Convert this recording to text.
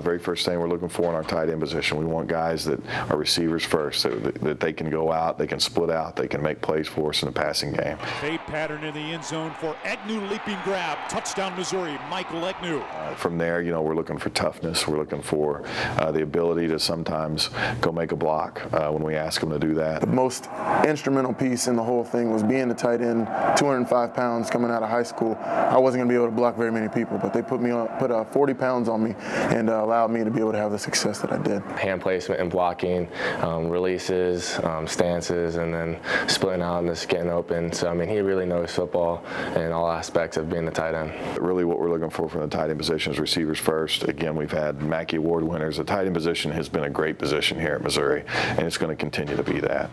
The very first thing we're looking for in our tight end position, we want guys that are receivers first, that, that they can go out, they can split out, they can make plays for us in the passing game. Fade pattern in the end zone for Egnew leaping grab. Touchdown Missouri, Michael Egnew. Uh, from there, you know, we're looking for toughness. We're looking for uh, the ability to sometimes go make a block uh, when we ask them to do that. The most instrumental piece in the whole thing was being the tight end, 205 pounds coming out of high school. I wasn't going to be able to block very many people, but they put me on, put uh, 40 pounds on me and uh, allowed me to be able to have the success that I did. Hand placement and blocking, um, releases, um, stances, and then splitting out and just getting open. So, I mean, he really knows football and all aspects of being a tight end. Really what we're looking for from the tight end position is receivers first. Again, we've had Mackey Award winners. The tight end position has been a great position here at Missouri, and it's going to continue to be that.